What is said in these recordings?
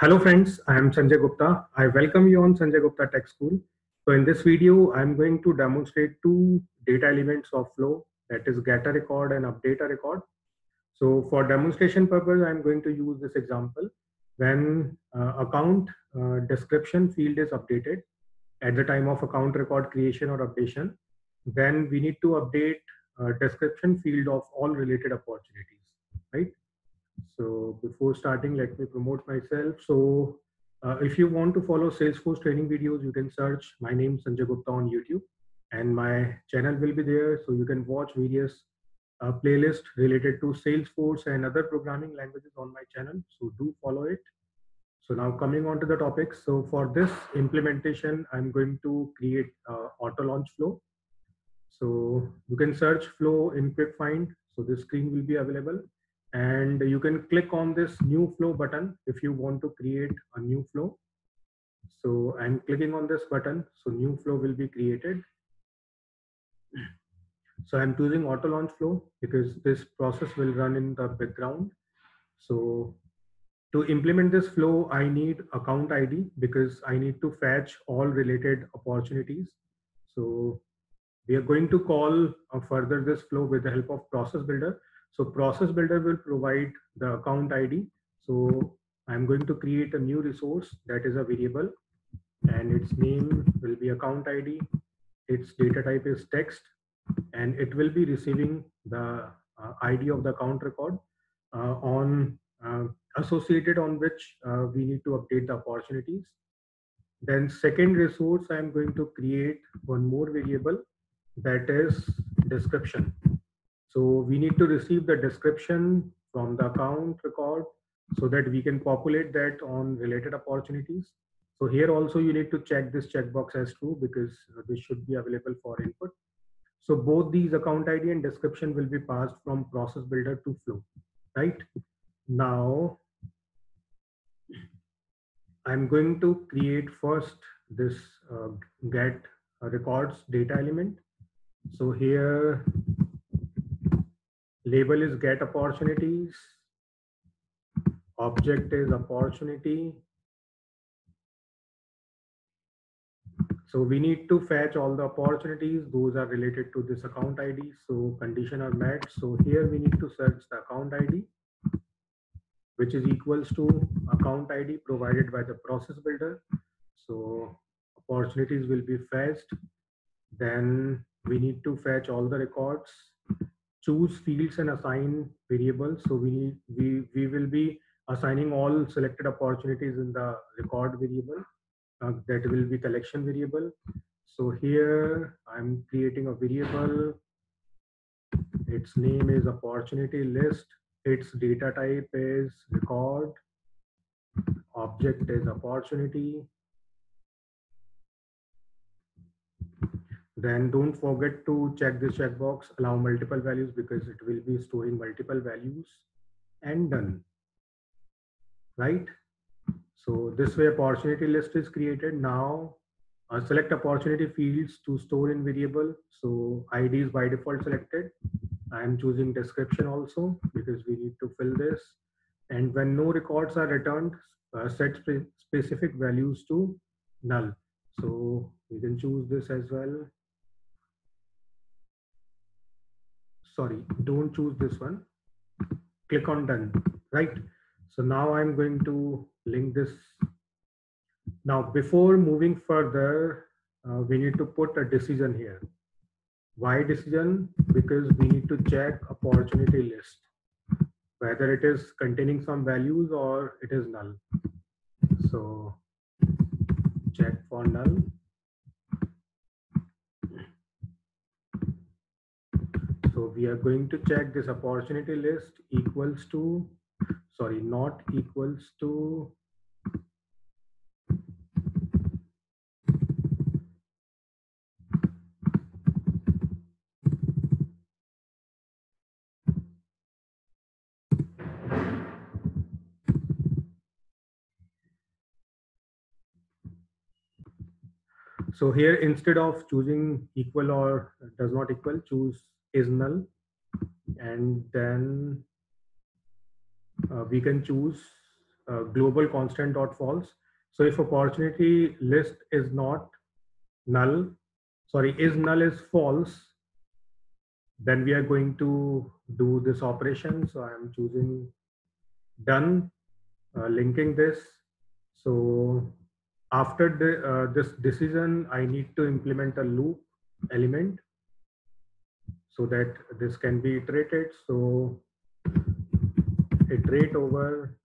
Hello friends, I am Sanjay Gupta. I welcome you on Sanjay Gupta Tech School. So in this video, I'm going to demonstrate two data elements of flow that is get a record and update a record. So for demonstration purpose, I'm going to use this example when uh, account uh, description field is updated at the time of account record creation or updation, then we need to update uh, description field of all related opportunities, right? So before starting, let me promote myself. So uh, if you want to follow Salesforce training videos, you can search my name Sanjay Gupta on YouTube and my channel will be there. So you can watch various uh, playlists related to Salesforce and other programming languages on my channel. So do follow it. So now coming on to the topic. So for this implementation, I'm going to create uh, auto launch flow. So you can search flow in quick find. So this screen will be available and you can click on this new flow button if you want to create a new flow. So I'm clicking on this button. So new flow will be created. So I'm choosing auto launch flow because this process will run in the background. So to implement this flow, I need account ID because I need to fetch all related opportunities. So we are going to call uh, further this flow with the help of process builder. So process builder will provide the account ID. So I'm going to create a new resource that is a variable and its name will be account ID. Its data type is text and it will be receiving the uh, ID of the account record uh, on uh, associated on which uh, we need to update the opportunities. Then second resource, I'm going to create one more variable that is description. So we need to receive the description from the account record so that we can populate that on related opportunities. So here also you need to check this checkbox as true because this should be available for input. So both these account ID and description will be passed from process builder to flow, right? Now, I'm going to create first this uh, get records data element. So here label is get opportunities, object is opportunity, So we need to fetch all the opportunities. Those are related to this account ID. So condition are met. So here we need to search the account ID, which is equals to account ID provided by the process builder. So opportunities will be fetched. Then we need to fetch all the records, choose fields and assign variables. So we we, we will be assigning all selected opportunities in the record variable uh, that will be collection variable. So here I'm creating a variable. Its name is opportunity list. Its data type is record. Object is opportunity. Then don't forget to check this checkbox, allow multiple values because it will be storing multiple values and done, right? So this way opportunity list is created. Now uh, select opportunity fields to store in variable. So ID is by default selected. I am choosing description also because we need to fill this. And when no records are returned, uh, set spe specific values to null. So we can choose this as well. Sorry, don't choose this one. Click on done, right? So now I'm going to link this. Now, before moving further, uh, we need to put a decision here. Why decision? Because we need to check opportunity list, whether it is containing some values or it is null. So check for null. So we are going to check this opportunity list equals to sorry, not equals to So here, instead of choosing equal or does not equal, choose is null. And then uh, we can choose uh, global constant dot false. So if opportunity list is not null, sorry, is null is false, then we are going to do this operation. So I'm choosing done, uh, linking this. So after the, uh, this decision, I need to implement a loop element so that this can be iterated. So iterate over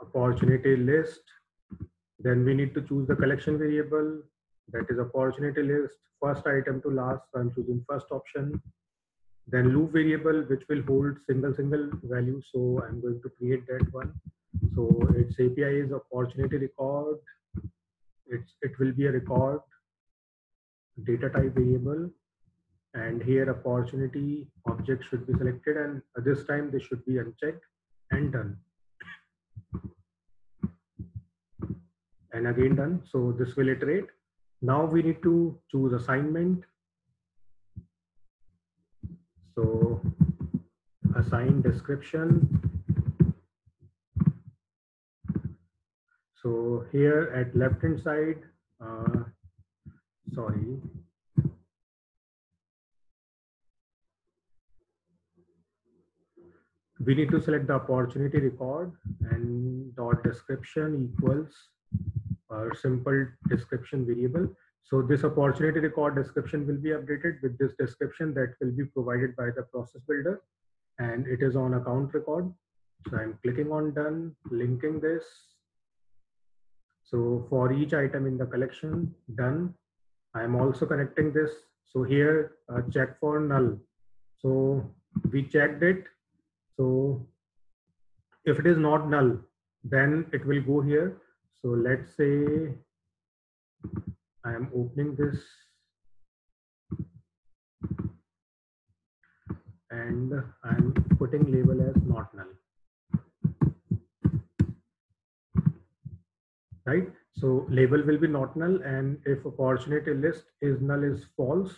opportunity list. Then we need to choose the collection variable that is opportunity list, first item to last. So I'm choosing first option. Then loop variable, which will hold single, single value. So I'm going to create that one. So its API is opportunity record. It's, it will be a record data type variable. And here opportunity object should be selected and this time they should be unchecked and done. And again done. So this will iterate. Now we need to choose assignment. So assign description. So here at left hand side, uh, sorry. We need to select the opportunity record and dot description equals our simple description variable. So this opportunity record description will be updated with this description that will be provided by the process builder and it is on account record. So I'm clicking on done, linking this. So for each item in the collection, done. I'm also connecting this. So here, uh, check for null. So we checked it. So if it is not null, then it will go here so let's say I am opening this and I'm putting label as not null. Right? So label will be not null and if opportunity list is null is false,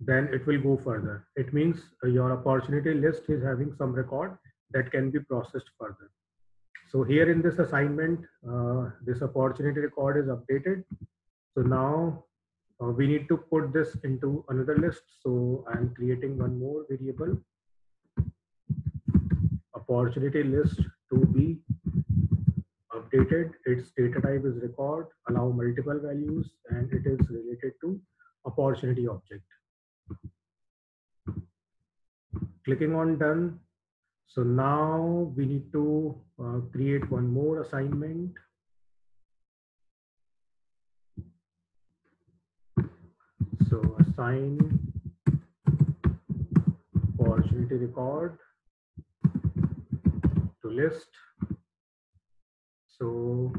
then it will go further. It means your opportunity list is having some record that can be processed further. So here in this assignment, uh, this opportunity record is updated. So now uh, we need to put this into another list. So I'm creating one more variable, opportunity list to be updated. Its data type is record, allow multiple values, and it is related to opportunity object. Clicking on done, so now we need to uh, create one more assignment. So assign opportunity record to list. So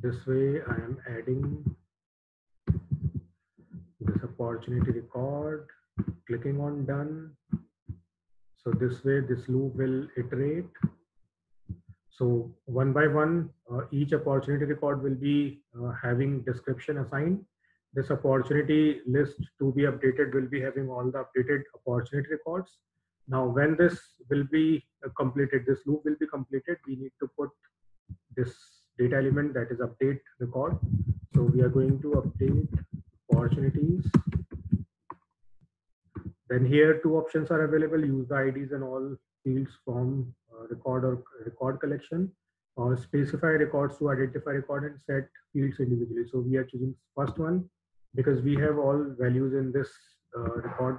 this way I am adding this opportunity record, clicking on done, so this way, this loop will iterate. So one by one, uh, each opportunity record will be uh, having description assigned. This opportunity list to be updated will be having all the updated opportunity records. Now, when this will be uh, completed, this loop will be completed, we need to put this data element that is update record. So we are going to update opportunities then here two options are available, use the IDs and all fields from uh, record or record collection or specify records to identify record and set fields individually. So we are choosing first one because we have all values in this uh, record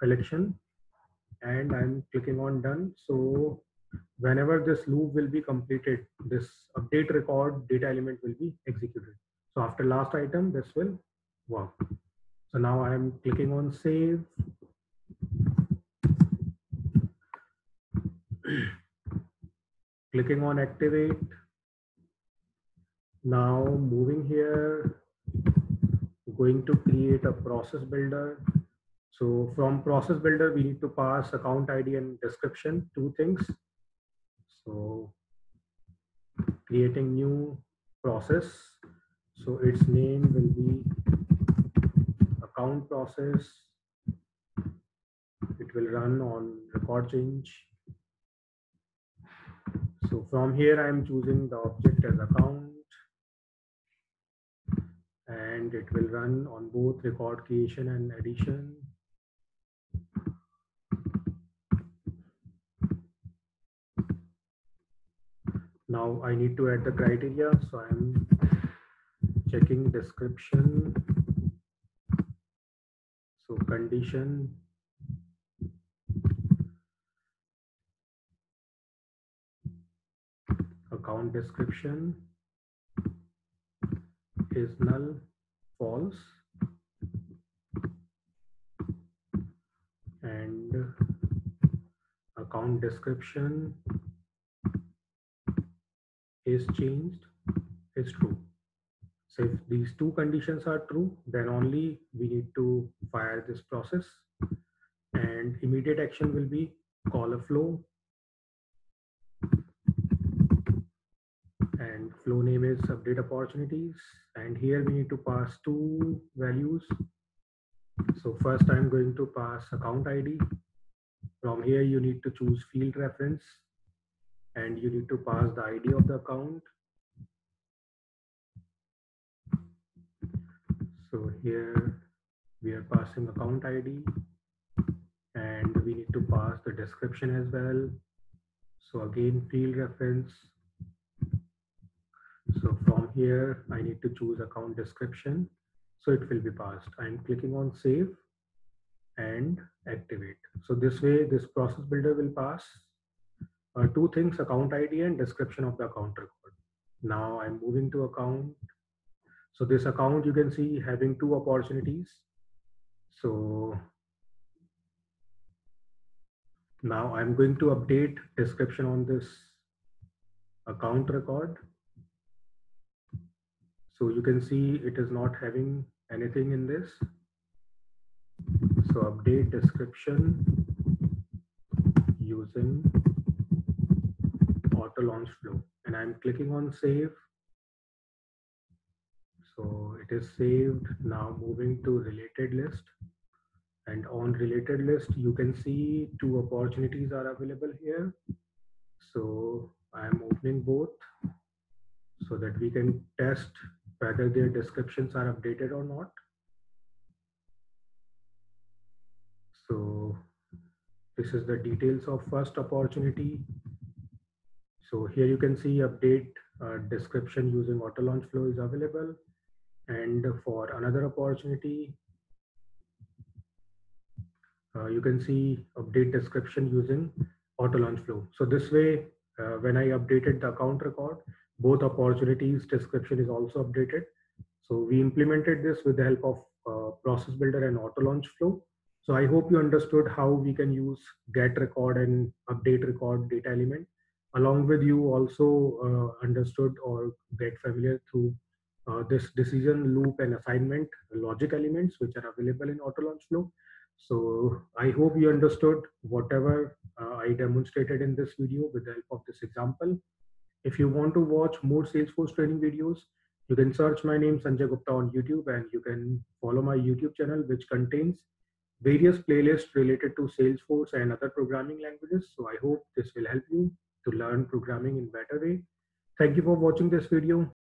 collection and I'm clicking on done. So whenever this loop will be completed, this update record data element will be executed. So after last item, this will work. So now I'm clicking on save Clicking on activate. Now moving here, going to create a process builder. So from process builder, we need to pass account ID and description, two things. So creating new process. So its name will be account process. Will run on record change So from here, I'm choosing the object as account and it will run on both record creation and addition. Now I need to add the criteria. So I'm checking description. So condition account description is null false and account description is changed is true. So if these two conditions are true then only we need to fire this process and immediate action will be call a flow and flow name is update opportunities and here we need to pass two values. So first i'm going to pass account id from here you need to choose field reference and you need to pass the id of the account. So here we are passing account id and we need to pass the description as well. So again field reference so from here, I need to choose account description. So it will be passed. I'm clicking on save and activate. So this way, this process builder will pass uh, two things, account ID and description of the account record. Now I'm moving to account. So this account you can see having two opportunities. So now I'm going to update description on this account record so you can see it is not having anything in this. So update description using auto launch flow and I'm clicking on save. So it is saved now moving to related list and on related list you can see two opportunities are available here. So I'm opening both so that we can test whether their descriptions are updated or not. So this is the details of first opportunity. So here you can see update uh, description using auto launch flow is available. And for another opportunity, uh, you can see update description using auto launch flow. So this way, uh, when I updated the account record, both opportunities description is also updated. So we implemented this with the help of uh, process builder and auto launch flow. So I hope you understood how we can use get record and update record data element. Along with you also uh, understood or get familiar through uh, this decision loop and assignment logic elements which are available in auto launch flow. So I hope you understood whatever uh, I demonstrated in this video with the help of this example. If you want to watch more Salesforce training videos, you can search my name Sanjay Gupta on YouTube and you can follow my YouTube channel, which contains various playlists related to Salesforce and other programming languages. So I hope this will help you to learn programming in better way. Thank you for watching this video.